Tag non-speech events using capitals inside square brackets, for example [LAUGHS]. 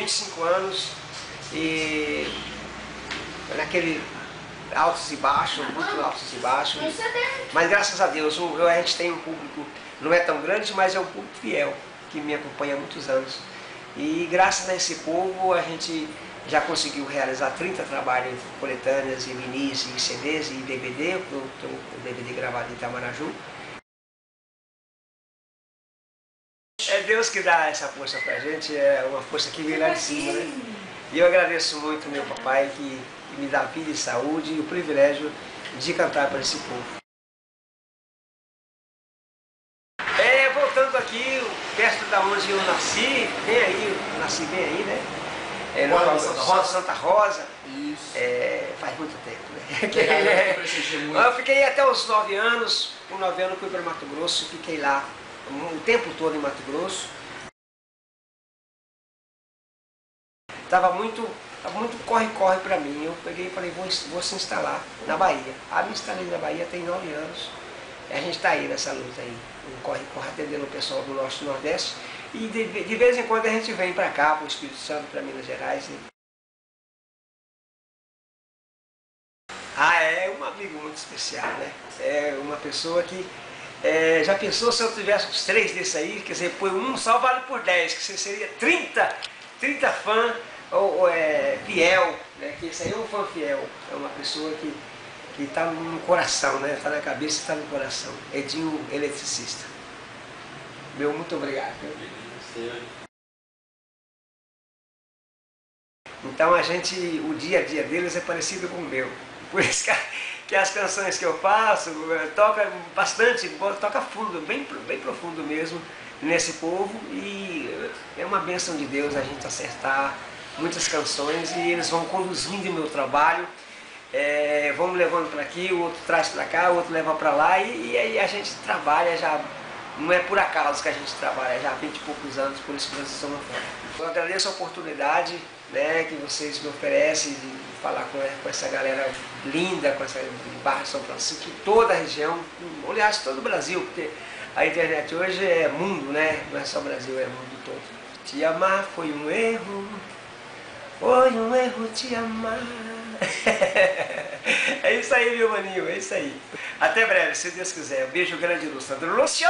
25 anos e naquele altos e baixos, muito altos e baixos. Mas graças a Deus, a gente tem um público, não é tão grande, mas é um público fiel, que me acompanha há muitos anos. E graças a esse povo a gente já conseguiu realizar 30 trabalhos coletâneas e vinis e CDs e DVD, um DVD gravado em Itamaraju. Deus que dá essa força pra gente, é uma força que vem lá de cima, né? E eu agradeço muito meu papai que me dá vida e saúde e o privilégio de cantar para esse povo. É, voltando aqui, perto da onde eu nasci, bem aí, nasci bem aí, né? É, no Rosa, Santa Rosa. Santa Rosa. Isso. É, faz muito tempo, né? [LAUGHS] muito. Eu fiquei até os nove anos, com nove anos fui para Mato Grosso, fiquei lá o tempo todo em Mato Grosso. Estava muito muito corre-corre para mim. Eu peguei e falei, vou, vou se instalar na Bahia. Ah, me instalei na Bahia tem nove anos. E a gente está aí nessa luta aí. Um corre-corre atendendo o pessoal do Norte e Nordeste. E de, de vez em quando a gente vem para cá, para o Espírito Santo, para Minas Gerais. E... Ah, é um amigo muito especial, né? É uma pessoa que é, já pensou se eu tivesse os três desse aí, quer dizer, põe um só vale por dez, que você seria 30, 30 fãs ou, ou é fiel, né? que esse aí é um fã fiel, é uma pessoa que que está no coração, né? Está na cabeça e está no coração. Edinho Eletricista. Meu muito obrigado. Então a gente, o dia a dia deles é parecido com o meu. Por isso que, que as canções que eu faço eh, toca bastante, toca fundo, bem, bem profundo mesmo nesse povo. E é uma bênção de Deus a gente acertar muitas canções e eles vão conduzindo o meu trabalho, é, vão me levando para aqui, o outro traz para cá, o outro leva para lá e, e, aí a gente trabalha já, não é por acaso que a gente trabalha, já há 20 e poucos anos, por isso que vocês estão. Eu agradeço a oportunidade né, que vocês me oferecem de falar com, com essa galera linda, com essa de Barra de São Francisco, toda a região, aliás, todo o Brasil, porque a internet hoje é mundo, né? Não é só Brasil, é mundo todo. Te amar foi um erro, foi um erro te amar. [LAUGHS] é isso aí, meu maninho, é isso aí. Até breve, se Deus quiser. Um beijo grande do Sandro Lúcio.